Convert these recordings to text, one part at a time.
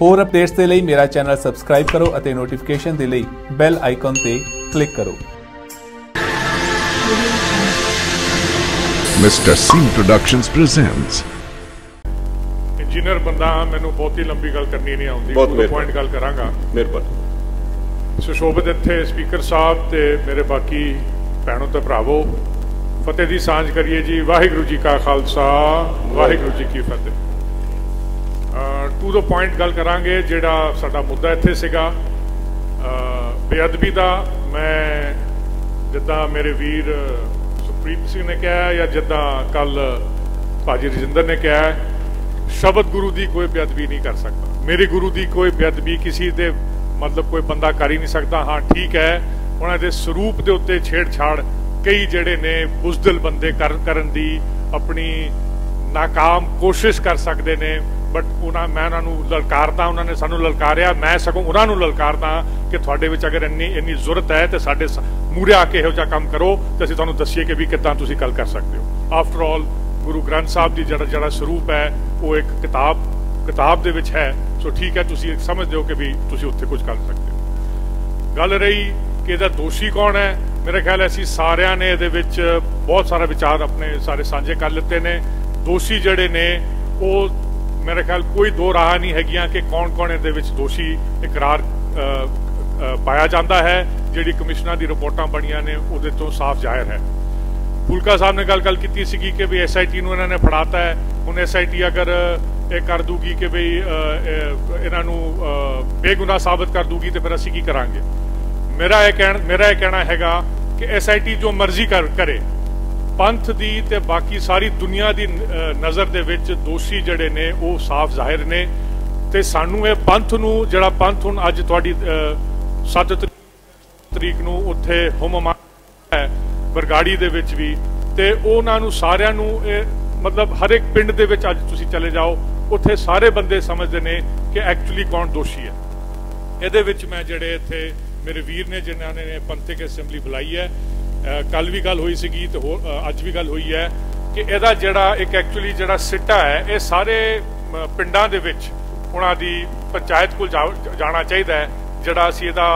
ਹੋਰ ਅਪਡੇਟਸ ਦੇ ਲਈ ਮੇਰਾ ਚੈਨਲ ਸਬਸਕ੍ਰਾਈਬ ਕਰੋ ਅਤੇ ਨੋਟੀਫਿਕੇਸ਼ਨ ਦੇ ਲਈ ਬੈਲ ਆਈਕਨ ਤੇ ਕਲਿੱਕ ਕਰੋ Mr. C Productions presents engineer ਬੰਦਾ ਮੈਨੂੰ ਬਹੁਤੀ ਲੰਬੀ ਗੱਲ ਕਰਨੀ ਨਹੀਂ ਆਉਂਦੀ ਬਹੁਤ ਉਹ। ਪੁਆਇੰਟ ਗੱਲ ਕਰਾਂਗਾ ਮਿਹਰਬਾਨੀ ਸੁਸ਼ੋਭਿਤ ਇੱਥੇ ਸਪੀਕਰ ਸਾਹਿਬ ਤੇ ਮੇਰੇ ਬਾਕੀ ਭੈਣੋ ਤੇ ਭਰਾਵੋ ਫਤਿਹ ਦੀ ਸਾਂਝ ਕਰੀਏ ਜੀ ਵਾਹਿਗੁਰੂ ਜੀ ਕਾ ਖਾਲਸਾ ਵਾਹਿਗੁਰੂ ਜੀ ਕੀ ਫਤਿਹ ਟੂ ਦਾ ਪੁਆਇੰਟ ਗੱਲ ਕਰਾਂਗੇ, ਜਿਹੜਾ ਸਾਡਾ ਮੁੱਦਾ ਇੱਥੇ ਸੀਗਾ। ਬੇਅਦਬੀ ਦਾ ਮੈਂ ਜਿੱਦਾਂ ਮੇਰੇ ਵੀਰ ਸੁਪ੍ਰੀਤ ਸਿੰਘ ਨੇ ਕਿਹਾ ਜਾਂ ਜਿੱਦਾਂ ਕੱਲ ਭਾਜੀ ਰਜਿੰਦਰ ਨੇ ਕਿਹਾ ਸ਼ਬਦ ਗੁਰੂ ਦੀ ਕੋਈ ਬੇਅਦਬੀ ਨਹੀਂ ਕਰ ਸਕਦਾ। ਮੇਰੇ ਗੁਰੂ ਦੀ ਕੋਈ ਬੇਅਦਬੀ ਕਿਸੇ ਦੇ ਮਤਲਬ ਕੋਈ ਬੰਦਾ ਕਰ ਹੀ ਨਹੀਂ ਸਕਦਾ। ਹਾਂ, ਠੀਕ ਹੈ, ਉਹਨਾਂ ਦੇ ਸਰੂਪ ਦੇ ਉੱਤੇ ਛੇੜਛਾੜ ਕਈ ਜਿਹੜੇ ਨੇ ਬੁਜ਼ਦਲ ਬੰਦੇ ਕਰ- ਕਰਨ ਦੀ ਆਪਣੀ ਨਾਕਾਮ ਕੋਸ਼ਿਸ਼ ਕਰ ਸਕਦੇ ਨੇ। ਬਟ ਉਹਨਾਂ ਮੈਂ ਉਹਨਾਂ ਨੂੰ ਲਲਕਾਰਦਾ, ਉਹਨਾਂ ਨੇ ਸਾਨੂੰ ਲਲਕਾਰਿਆ, ਮੈਂ ਸਗੋਂ ਉਹਨਾਂ ਨੂੰ ਲਲਕਾਰਦਾ ਕਿ ਤੁਹਾਡੇ ਵਿੱਚ ਅਗਰ ਇੰਨੀ ਇੰਨੀ ਜ਼ਰੂਰਤ ਹੈ ਤੇ ਸਾਡੇ ਮੂਰੇ ਆ ਕੇ ਇਹੋ ਜਿਹਾ ਕੰਮ ਕਰੋ ਤੇ ਅਸੀਂ ਤੁਹਾਨੂੰ ਦੱਸੀਏ ਕਿ ਵੀ ਕਿੱਦਾਂ ਤੁਸੀਂ ਗੱਲ ਕਰ ਸਕਦੇ ਹੋ। ਆਫਟਰ ਆਲ ਗੁਰੂ ਗ੍ਰੰਥ ਸਾਹਿਬ ਦੀ ਜਿਹੜਾ ਜਿਹੜਾ ਸਰੂਪ ਹੈ, ਉਹ ਇੱਕ ਕਿਤਾਬ ਕਿਤਾਬ ਦੇ ਵਿੱਚ ਹੈ। ਸੋ ਠੀਕ ਹੈ, ਤੁਸੀਂ ਸਮਝਦੇ ਹੋ ਕਿ ਵੀ ਤੁਸੀਂ ਉੱਥੇ ਕੁਝ ਕਰ ਸਕਦੇ ਹੋ। ਗੱਲ ਰਹੀ ਕਿ ਇਹਦਾ ਦੋਸ਼ੀ ਕੌਣ ਹੈ, ਮੇਰੇ ਖਿਆਲ ਹੈ ਅਸੀਂ ਸਾਰਿਆਂ ਨੇ ਇਹਦੇ ਵਿੱਚ ਬਹੁਤ ਸਾਰਾ ਵਿਚਾਰ ਆਪਣੇ ਸਾਰੇ ਸਾਂਝੇ ਕਰ ਲਿੱਤੇ ਨੇ। ਦੋਸ਼ੀ ਜਿਹੜੇ ਨੇ, ਉਹ ਮੇਰੇ ਖਿਆਲ ਕੋਈ ਦੋ ਰਾਹ ਨਹੀਂ ਹੈਗੀਆਂ ਕਿ ਕੌਣ-ਕੌਣ ਇਹਦੇ ਵਿੱਚ ਦੋਸ਼ੀ ਇਕਰਾਰ ਪਾਇਆ ਜਾਂਦਾ ਹੈ, ਜਿਹੜੀ ਕਮਿਸ਼ਨਾਂ ਦੀ ਰਿਪੋਰਟਾਂ ਬਣੀਆਂ ਨੇ, ਉਹਦੇ ਤੋਂ ਸਾਫ਼ ਜ਼ਾਹਿਰ ਹੈ। ਫੁਲਕਾ ਸਾਹਿਬ ਨੇ ਗੱਲ ਗੱਲ ਕੀਤੀ ਸੀਗੀ ਕਿ ਵੀ ਐਸਆਈਟੀ ਨੂੰ ਇਹਨਾਂ ਨੇ ਫੜਾਤਾ ਹੈ। ਹੁਣ ਐਸਆਈਟੀ ਅਗਰ ਇਹ ਕਰ ਦੂਗੀ ਕਿ ਵੀ ਇਹਨਾਂ ਨੂੰ ਬੇਗੁਨਾਹ ਸਾਬਤ ਕਰ ਦੂਗੀ ਤੇ ਫਿਰ ਅਸੀਂ ਕੀ ਕਰਾਂਗੇ? ਮੇਰਾ ਇਹ ਕਹਿਣ ਮੇਰਾ ਇਹ ਕਹਿਣਾ ਹੈਗਾ ਕਿ ਐਸਆਈਟੀ ਜੋ ਮਰਜ਼ੀ ਕਰ ਕਰੇ ਪੰਥ ਦੀ ਤੇ ਬਾਕੀ ਸਾਰੀ ਦੁਨੀਆ ਦੀ ਨਜ਼ਰ ਦੇ ਵਿੱਚ ਦੋਸ਼ੀ ਜਿਹੜੇ ਨੇ, ਉਹ ਸਾਫ਼ ਜ਼ਾਹਿਰ ਨੇ। ਤੇ ਸਾਨੂੰ ਇਹ ਪੰਥ ਨੂੰ, ਜਿਹੜਾ ਪੰਥ ਹੁਣ ਅੱਜ ਤੁਹਾਡੀ 7 ਤਰੀਕ ਨੂੰ ਉੱਥੇ ਹੁਮਮਾ ਹੈ, ਬਰਗਾੜੀ ਦੇ ਵਿੱਚ ਵੀ। ਤੇ ਉਹਨਾਂ ਨੂੰ ਸਾਰਿਆਂ ਨੂੰ ਇਹ, ਮਤਲਬ ਹਰ ਇੱਕ ਪਿੰਡ ਦੇ ਵਿੱਚ ਅੱਜ ਤੁਸੀਂ ਚਲੇ ਜਾਓ, ਉੱਥੇ ਸਾਰੇ ਬੰਦੇ ਸਮਝਦੇ ਨੇ ਕਿ ਐਕਚੁਅਲੀ ਕੌਣ ਦੋਸ਼ੀ ਹੈ। ਇਹਦੇ ਵਿੱਚ ਮੈਂ ਜਿਹੜੇ ਇੱਥੇ ਮੇਰੇ ਵੀਰ ਨੇ, ਜਿਨ੍ਹਾਂ ਨੇ ਪੰਥਕ ਅਸੈਂਬਲੀ ਬੁਲਾਈ ਹੈ ਕੱਲ ਵੀ ਗੱਲ ਹੋਈ ਸੀਗੀ ਤੇ ਹੋਰ ਅੱਜ ਵੀ ਗੱਲ ਹੋਈ ਹੈ ਕਿ ਇਹਦਾ ਜਿਹੜਾ ਇੱਕ ਐਕਚੁਅਲੀ ਜਿਹੜਾ ਸਿੱਟਾ ਹੈ, ਇਹ ਸਾਰੇ ਪਿੰਡਾਂ ਦੇ ਵਿੱਚ ਉਹਨਾਂ ਦੀ ਪੰਚਾਇਤ ਕੋਲ ਜਾਣਾ ਚਾਹੀਦਾ ਹੈ, ਜਿਹੜਾ ਅਸੀਂ ਇਹਦਾ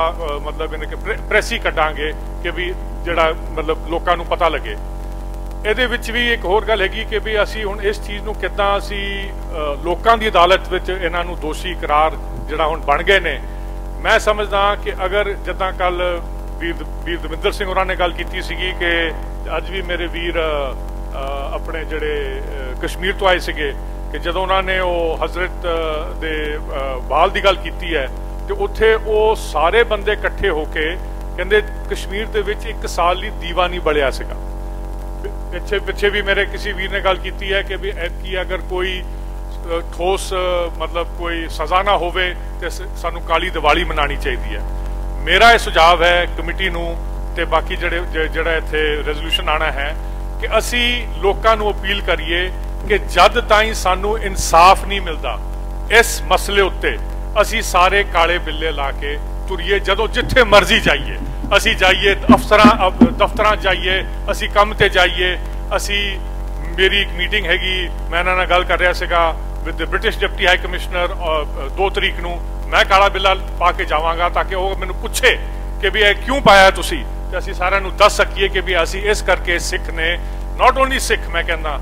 ਮਤਲਬ ਇਹਨਾਂ ਕਿ ਪ੍ਰੈ- ਪ੍ਰੈਸ ਹੀ ਕੱਢਾਂਗੇ ਕਿ ਵੀ ਜਿਹੜਾ ਮਤਲਬ ਲੋਕਾਂ ਨੂੰ ਪਤਾ ਲੱਗੇ। ਇਹਦੇ ਵਿੱਚ ਵੀ ਇੱਕ ਹੋਰ ਗੱਲ ਹੈਗੀ ਕਿ ਵੀ ਅਸੀਂ ਹੁਣ ਇਸ ਚੀਜ਼ ਨੂੰ ਕਿੱਦਾਂ ਅਸੀਂ ਲੋਕਾਂ ਦੀ ਅਦਾਲਤ ਵਿੱਚ ਇਹਨਾਂ ਨੂੰ ਦੋਸ਼ੀ ਕਰਾਰ ਜਿਹੜਾ ਹੁਣ ਬਣ ਗਏ ਨੇ। ਮੈਂ ਸਮਝਦਾ ਕਿ ਅਗਰ ਜਿੱਦਾਂ ਕੱਲ ਵੀਰ ਵੀਰ ਦਵਿੰਦਰ ਸਿੰਘ ਉਹਨਾਂ ਨੇ ਗੱਲ ਕੀਤੀ ਸੀਗੀ ਕਿ ਅੱਜ ਵੀ ਮੇਰੇ ਵੀਰ ਆਪਣੇ ਜਿਹੜੇ ਕਸ਼ਮੀਰ ਤੋਂ ਆਏ ਸੀਗੇ ਕਿ ਜਦੋਂ ਉਹਨਾਂ ਨੇ ਉਹ ਹਜ਼ਰਤ ਦੇ ਬਾਲ ਦੀ ਗੱਲ ਕੀਤੀ ਹੈ ਤੇ ਉੱਥੇ ਉਹ ਸਾਰੇ ਬੰਦੇ ਇਕੱਠੇ ਹੋ ਕੇ ਕਹਿੰਦੇ ਕਸ਼ਮੀਰ ਦੇ ਵਿੱਚ ਇੱਕ ਸਾਲ ਲਈ ਦੀਵਾ ਨਹੀਂ ਬਲਿਆ ਸੀਗਾ। ਪਿੱਛੇ ਪਿੱਛੇ ਵੀ ਮੇਰੇ ਕਿਸੇ ਵੀਰ ਨੇ ਗੱਲ ਕੀਤੀ ਹੈ ਕਿ ਵੀ ਕੀ ਅਗਰ ਕੋਈ ਠੋਸ ਮਤਲਬ ਕੋਈ ਸਜ਼ਾ ਨਾ ਹੋਵੇ ਤੇ ਸਾਨੂੰ ਕਾਲੀ ਦੀਵਾਲੀ ਮਨਾਣੀ ਚਾਹੀਦੀ ਹੈ। ਮੇਰਾ ਇਹ ਸੁਝਾਅ ਹੈ ਕਮੇਟੀ ਨੂੰ ਤੇ ਬਾਕੀ ਜਿਹੜੇ ਜਿਹੜਾ ਇੱਥੇ ਰੈਜ਼ੋਲੂਸ਼ਨ ਆਣਾ ਹੈ ਕਿ ਅਸੀਂ ਲੋਕਾਂ ਨੂੰ ਅਪੀਲ ਕਰੀਏ ਕਿ ਜਦ ਤਾਈਂ ਸਾਨੂੰ ਇਨਸਾਫ ਨਹੀਂ ਮਿਲਦਾ ਇਸ ਮਸਲੇ ਉੱਤੇ ਅਸੀਂ ਸਾਰੇ ਕਾਲੇ ਬਿੱਲੇ ਲਾ ਕੇ ਤੁਰੀਏ, ਜਦੋਂ ਜਿੱਥੇ ਮਰਜ਼ੀ ਜਾਈਏ। ਅਸੀਂ ਜਾਈਏ ਅਫਸਰਾਂ ਦਫ਼ਤਰਾਂ ਜਾਈਏ, ਅਸੀਂ ਕੰਮ ਤੇ ਜਾਈਏ, ਅਸੀਂ, ਮੇਰੀ ਇੱਕ ਮੀਟਿੰਗ ਹੈਗੀ, ਮੈਂ ਇਹਨਾਂ ਨਾਲ ਗੱਲ ਕਰ ਰਿਹਾ ਸੀਗਾ with the British deputy high commissioner 2 ਤਰੀਕ ਨੂੰ। ਮੈਂ ਕਾਲਾ ਬਿੱਲਾ ਪਾ ਕੇ ਜਾਵਾਂਗਾ ਤਾਂ ਕਿ ਉਹ ਮੈਨੂੰ ਪੁੱਛੇ ਕਿ ਵੀ ਇਹ ਕਿਉਂ ਪਾਇਆ ਤੁਸੀਂ? ਤੇ ਅਸੀਂ ਸਾਰਿਆਂ ਨੂੰ ਦੱਸ ਸਕੀਏ ਕਿ ਵੀ ਅਸੀਂ ਇਸ ਕਰਕੇ ਸਿੱਖ ਨੇ। ਨਾਟ ਓਨਲੀ ਸਿੱਖ, ਮੈਂ ਕਹਿੰਦਾ,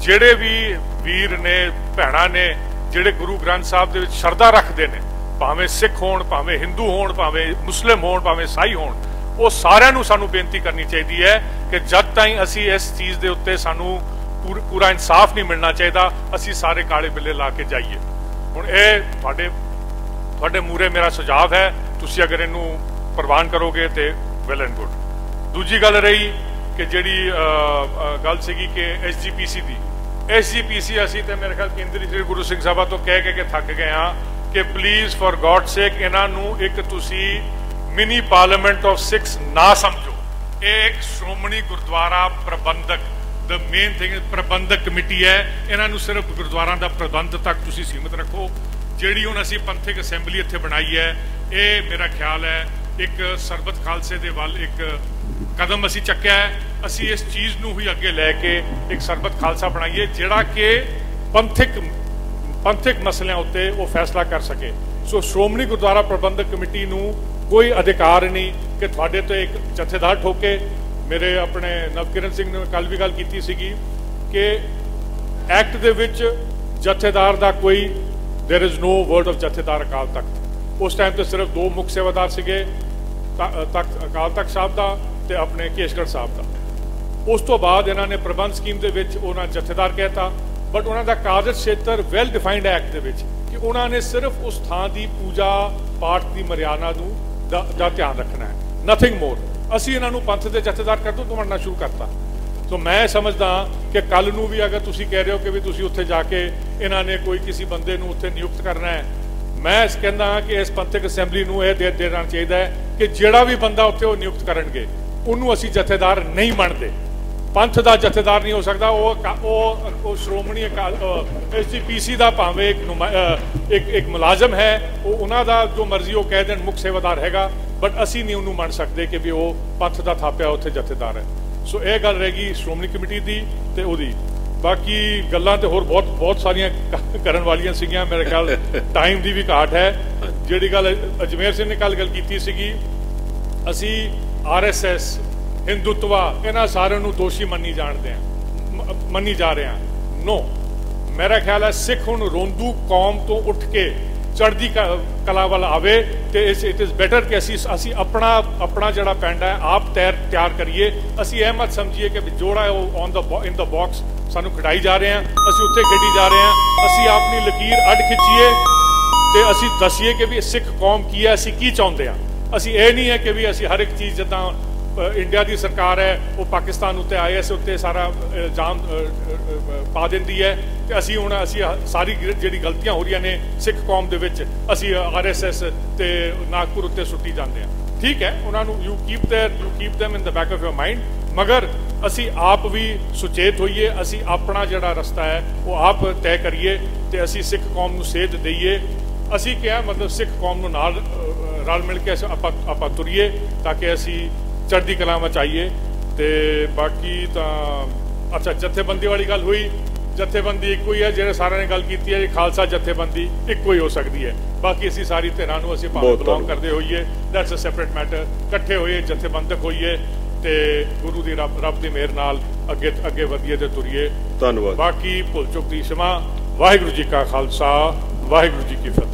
ਜਿਹੜੇ ਵੀ ਵੀਰ ਨੇ, ਭੈਣਾਂ ਨੇ, ਜਿਹੜੇ ਗੁਰੂ ਗ੍ਰੰਥ ਸਾਹਿਬ ਦੇ ਵਿੱਚ ਸ਼ਰਧਾ ਰੱਖਦੇ ਨੇ, ਭਾਵੇਂ ਸਿੱਖ ਹੋਣ, ਭਾਵੇਂ ਹਿੰਦੂ ਹੋਣ, ਭਾਵੇਂ ਮੁਸਲਿਮ ਹੋਣ, ਭਾਵੇਂ ਸਾਈ ਹੋਣ, ਉਹ ਸਾਰਿਆਂ ਨੂੰ ਸਾਨੂੰ ਬੇਨਤੀ ਕਰਨੀ ਚਾਹੀਦੀ ਹੈ ਕਿ ਜਦ ਤਾਈਂ ਅਸੀਂ ਇਸ ਚੀਜ਼ ਦੇ ਉੱਤੇ ਸਾਨੂੰ ਪੂਰ- ਪੂਰਾ ਇਨਸਾਫ ਨਹੀਂ ਮਿਲਣਾ ਚਾਹੀਦਾ, ਅਸੀਂ ਸਾਰੇ ਕਾਲੇ ਬਿੱਲੇ ਲਾ ਕੇ ਜਾਈਏ। ਹੁਣ ਇਹ ਤੁਹਾਡੇ ਤੁਹਾਡੇ ਮੂਰੇ ਮੇਰਾ ਸੁਝਾਅ ਹੈ, ਤੁਸੀਂ ਅਗਰ ਇਹਨੂੰ ਪ੍ਰਵਾਨ ਕਰੋਗੇ ਤੇ ਵੈਲ ਐਂਡ ਗੁੱਡ ਦੂਜੀ ਗੱਲ ਰਹੀ ਕਿ ਜਿਹੜੀ ਗੱਲ ਸੀਗੀ ਕਿ ਐਸਜੀਪੀਸੀ ਦੀ। ਐਸਜੀਪੀਸੀ ਅਸੀਂ ਤੇ ਮੇਰੇ ਖਿਆਲ ਕੇਂਦਰੀ ਸ੍ਰੀ ਗੁਰੂ ਸਿੰਘ ਸਭਾ ਤੋਂ ਕਹਿ ਕਹਿ ਕੇ ਥੱਕ ਗਏ ਆ ਕਿ ਪਲੀਜ਼ ਫॉर ਗॉड ਸੇਕ ਇਹਨਾਂ ਨੂੰ ਇੱਕ ਤੁਸੀਂ ਮਿਨੀ ਪਾਰਲੀਮੈਂਟ ਆਫ 6 ਨਾ ਸਮਝੋ। ਇਹ ਇੱਕ Shiromani Gurdwara Parbandhak the main thing Parbandhak committee ਹੈ। ਇਹਨਾਂ ਨੂੰ ਸਿਰਫ ਗੁਰਦੁਆਰਾਂ ਦਾ ਪ੍ਰਬੰਧ ਤੱਕ ਤੁਸੀਂ ਸੀਮਿਤ ਰੱਖੋ। ਜਿਹੜੀ ਹੁਣ ਅਸੀਂ ਪੰਥਕ ਅਸੈਂਬਲੀ ਇੱਥੇ ਬਣਾਈ ਹੈ, ਇਹ ਮੇਰਾ ਖਿਆਲ ਹੈ ਇੱਕ ਸਰਬਤ ਖਾਲਸੇ ਦੇ ਵੱਲ ਇੱਕ ਕਦਮ ਅਸੀਂ ਚੱਕਿਆ ਹੈ। ਅਸੀਂ ਇਸ ਚੀਜ਼ ਨੂੰ ਹੀ ਅੱਗੇ ਲੈ ਕੇ ਇੱਕ ਸਰਬਤ ਖਾਲਸਾ ਬਣਾਈਏ, ਜਿਹੜਾ ਕਿ ਪੰਥਕ ਪੰਥਕ ਮਸਲਿਆਂ ਉੱਤੇ ਉਹ ਫੈਸਲਾ ਕਰ ਸਕੇ। ਸੋ ਸ਼੍ਰੋਮਣੀ ਗੁਰਦੁਆਰਾ ਪ੍ਰਬੰਧਕ ਕਮੇਟੀ ਨੂੰ ਕੋਈ ਅਧਿਕਾਰ ਨਹੀਂ ਕਿ ਤੁਹਾਡੇ ਤੋਂ ਇੱਕ ਜਥੇਦਾਰ ਠੋਕੇ। ਮੇਰੇ ਆਪਣੇ ਨਵਕਿਰਨ ਸਿੰਘ ਨੇ ਕੱਲ ਵੀ ਗੱਲ ਕੀਤੀ ਸੀਗੀ ਕਿ ਐਕਟ ਦੇ ਵਿੱਚ ਜਥੇਦਾਰ ਦਾ ਕੋਈ there is no word of Jathedar Akal Takht ਉਸ ਟਾਈਮ ਤੇ ਸਿਰਫ ਦੋ ਮੁੱਖ ਸੇਵਾਦਾਰ ਸੀਗੇ ਤਖਤ ਅਕਾਲ ਤਖਤ ਸਾਹਿਬ ਦਾ ਤੇ ਆਪਣੇ ਕੇਸ਼ਗੜ੍ਹ ਸਾਹਿਬ ਦਾ ਉਸ ਤੋਂ ਬਾਅਦ ਇਹਨਾਂ ਨੇ ਪ੍ਰਬੰਧ ਸਕੀਮ ਦੇ ਵਿੱਚ ਉਹਨਾਂ ਜਥੇਦਾਰ ਕਹਿਤਾ ਬਟ ਉਹਨਾਂ ਦਾ ਕਾਰਜ ਖੇਤਰ ਵੈਲ ਡਿਫਾਈਨਡ ਐਕਟ ਦੇ ਵਿੱਚ ਕਿ ਉਹਨਾਂ ਨੇ ਸਿਰਫ ਉਸ ਥਾਂ ਦੀ ਪੂਜਾ ਪਾਠ ਦੀ ਮਰਿਆਦਾ ਨੂੰ ਦਾ ਦਾ ਧਿਆਨ ਰੱਖਣਾ ਹੈ ਨਥਿੰਗ ਮੋਰ ਅਸੀਂ ਇਹਨਾਂ ਨੂੰ ਪੰਥ ਦੇ ਜਥੇਦਾਰ ਕਰ ਦੋ ਤੁਮੜਨਾ ਸ਼ੁਰੂ ਕਰਤਾ ਸੋ ਮੈਂ ਸਮਝਦਾ ਕਿ ਕੱਲ ਨੂੰ ਵੀ ਅਗਰ ਤੁਸੀਂ ਕਹਿ ਰਹੇ ਹੋ ਕਿ ਵੀ ਤੁਸੀਂ ਉੱਥੇ ਜਾ ਕੇ ਇਹਨਾਂ ਨੇ ਕੋਈ ਕਿਸੇ ਬੰਦੇ ਨੂੰ ਉੱਥੇ ਨਿਯੁਕਤ ਕਰਨਾ ਹੈ, ਮੈਂ ਇਸ ਕਹਿੰਦਾ ਹਾਂ ਕਿ ਇਸ ਪੰਥਕ ਅਸੈਂਬਲੀ ਨੂੰ ਇਹ ਦੇ ਦੇਣਾ ਚਾਹੀਦਾ ਹੈ ਕਿ ਜਿਹੜਾ ਵੀ ਬੰਦਾ ਉੱਥੇ ਉਹ ਨਿਯੁਕਤ ਕਰਨਗੇ, ਉਹਨੂੰ ਅਸੀਂ ਜਥੇਦਾਰ ਨਹੀਂ ਮੰਨਦੇ। ਪੰਥ ਦਾ ਜਥੇਦਾਰ ਨਹੀਂ ਹੋ ਸਕਦਾ, ਉਹ ਉਹ ਉਹ ਸ਼੍ਰੋਮਣੀ ਅਕਾਲ ਐਸਜੀਪੀਸੀ ਦਾ ਭਾਵੇਂ ਇੱਕ ਇੱਕ ਇੱਕ ਮੁਲਾਜ਼ਮ ਹੈ, ਉਹ ਉਹਨਾਂ ਦਾ ਜੋ ਮਰਜ਼ੀ ਉਹ ਕਹਿ ਦੇਣ ਮੁੱਖ ਸੇਵਾਦਾਰ ਹੈਗਾ, ਬਟ ਅਸੀਂ ਨਹੀਂ ਉਹਨੂੰ ਮੰਨ ਸਕਦੇ ਕਿ ਵੀ ਉਹ ਪੰਥ ਦਾ ਥਾਪਿਆ ਉੱਥੇ ਜਥੇਦਾਰ ਹੈ। ਸੋ ਇਹ ਗੱਲ ਰਹੇਗੀ ਸ਼੍ਰੋਮਣੀ ਕਮੇਟੀ ਦੀ ਤੇ ਉਹਦੀ। ਬਾਕੀ ਗੱਲਾਂ ਤੇ ਹੋਰ ਬਹੁਤ ਬਹੁਤ ਸਾਰੀਆਂ ਕਰਨ ਵਾਲੀਆਂ ਸੀਗੀਆਂ। ਮੇਰੇ ਖਿਆਲ ਟਾਈਮ ਦੀ ਵੀ ਘਾਟ ਹੈ। ਜਿਹੜੀ ਗੱਲ ਅਜਮੇਰ ਸਿੰਘ ਨੇ ਕੱਲ ਗੱਲ ਕੀਤੀ ਸੀਗੀ ਅਸੀਂ ਆਰਐਸਐਸ ਹਿੰਦੂਤਵਾ ਇਹਨਾਂ ਸਾਰਿਆਂ ਨੂੰ ਦੋਸ਼ੀ ਮੰਨੀ ਜਾਣਦੇ ਆ ਮੰਨੀ ਜਾ ਰਹੇ ਆ ਨੋ ਮੇਰਾ ਖਿਆਲ ਹੈ ਸਿੱਖ ਹੁਣ ਰੋਂਦੂ ਕੌਮ ਤੋਂ ਉੱਠ ਕੇ ਚੜ੍ਹਦੀ ਕਲਾ ਵੱਲ ਆਵੇ। ਤੇ ਇਸ ਇਟ ਇਜ਼ ਬੈਟਰ ਕਿ ਅਸੀਂ ਅਸੀਂ ਆਪਣਾ ਆਪਣਾ ਜਿਹੜਾ ਪੈਂਡਾ ਹੈ, ਆਪ ਤੈਰ ਤਿਆਰ ਕਰੀਏ। ਅਸੀਂ ਇਹ ਮਤ ਸਮਝੀਏ ਕਿ ਜੋੜਾ ਹੈ, ਉਹ on the in the box ਸਾਨੂੰ ਖਿਡਾਈ ਜਾ ਰਹੇ ਆ। ਅਸੀਂ ਉੱਥੇ ਖੇਡੀ ਜਾ ਰਹੇ ਆ। ਅਸੀਂ ਆਪਣੀ ਲਕੀਰ ਅੱਡ ਖਿੱਚੀਏ ਤੇ ਅਸੀਂ ਦੱਸੀਏ ਕਿ ਵੀ ਸਿੱਖ ਕੌਮ ਕੀ ਹੈ, ਅਸੀਂ ਕੀ ਚਾਹੁੰਦੇ ਆ। ਅਸੀਂ ਇਹ ਨਹੀਂ ਹੈ ਕਿ ਵੀ ਅਸੀਂ ਹਰ ਇੱਕ ਚੀਜ਼ ਜਿੱਦਾਂ ਇੰਡੀਆ ਦੀ ਸਰਕਾਰ ਹੈ ਉਹ ਪਾਕਿਸਤਾਨ ਉੱਤੇ ਆਈਐਸ ਉੱਤੇ ਸਾਰਾ ਜਾਮ ਪਾ ਦਿੰਦੀ ਹੈ ਤੇ ਅਸੀਂ ਹੁਣ ਅਸੀਂ ਸਾਰੀ ਜਿਹੜੀ ਗਲਤੀਆਂ ਹੋ ਰਹੀਆਂ ਨੇ ਸਿੱਖ ਕੌਮ ਦੇ ਵਿੱਚ ਅਸੀਂ ਆਰਐਸਐਸ ਤੇ ਨਾਗਪੁਰ ਉੱਤੇ ਸੁੱਟੀ ਜਾਂਦੇ ਆ ਠੀਕ ਹੈ ਉਹਨਾਂ ਨੂੰ you keep there you keep them in the back of your mind ਮਗਰ ਅਸੀਂ ਆਪ ਵੀ ਸੁਚੇਤ ਹੋਈਏ ਅਸੀਂ ਆਪਣਾ ਜਿਹੜਾ ਰਸਤਾ ਹੈ ਉਹ ਆਪ ਤੈਅ ਕਰੀਏ ਤੇ ਅਸੀਂ ਸਿੱਖ ਕੌਮ ਨੂੰ ਸੇਧ ਦਈਏ ਅਸੀਂ ਕਿਹਾ ਮਤਲਬ ਸਿੱਖ ਕੌਮ ਨੂੰ ਨਾਲ ਰਲ ਮਿਲ ਕੇ ਆਪਾਂ ਆਪਾਂ ਤੁਰੀਏ ਤਾਂ ਕਿ ਅਸੀਂ ਚੜ੍ਹਦੀ ਕਲਾ ਵਿੱਚ ਆਈਏ ਤੇ ਬਾਕੀ ਤਾਂ ਅੱਛਾ ਜਥੇਬੰਦੀ ਵਾਲੀ ਗੱਲ ਹੋਈ। ਜਥੇਬੰਦੀ ਇੱਕੋ ਹੀ ਹੈ ਜਿਹੜੇ ਸਾਰਿਆਂ ਨੇ ਗੱਲ ਕੀਤੀ ਹੈ ਖਾਲਸਾ ਜਥੇਬੰਦੀ ਇੱਕੋ ਹੀ ਹੋ ਸਕਦੀ ਹੈ। ਬਾਕੀ ਅਸੀਂ ਸਾਰੀ ਧਿਰਾਂ ਨੂੰ ਅਸੀਂ ਭਾਵੇਂ ਬਿਲੋਂਗ ਕਰਦੇ ਹੋਈਏ ਦੈਟਸ ਅ ਸੈਪਰੇਟ ਮੈਟਰ ਇਕੱਠੇ ਹੋਈਏ ਜਥੇਬੰਦਕ ਹੋਈਏ ਤੇ ਗੁਰੂ ਦੀ ਰੱਬ ਰੱਬ ਦੀ ਮਿਹਰ ਨਾਲ ਅੱਗੇ ਅੱਗੇ ਵਧੀਏ ਤੇ ਤੁਰੀਏ। ਧੰਨਵਾਦ। ਬਾਕੀ ਭੁੱਲ ਚੁੱਕ ਦੀ ਸਮਾ ਵਾਹਿਗੁਰੂ ਜੀ ਕਾ ਖਾਲਸਾ ਵਾਹਿਗੁਰੂ ਜੀ ਕੀ ਫਤਿਹ।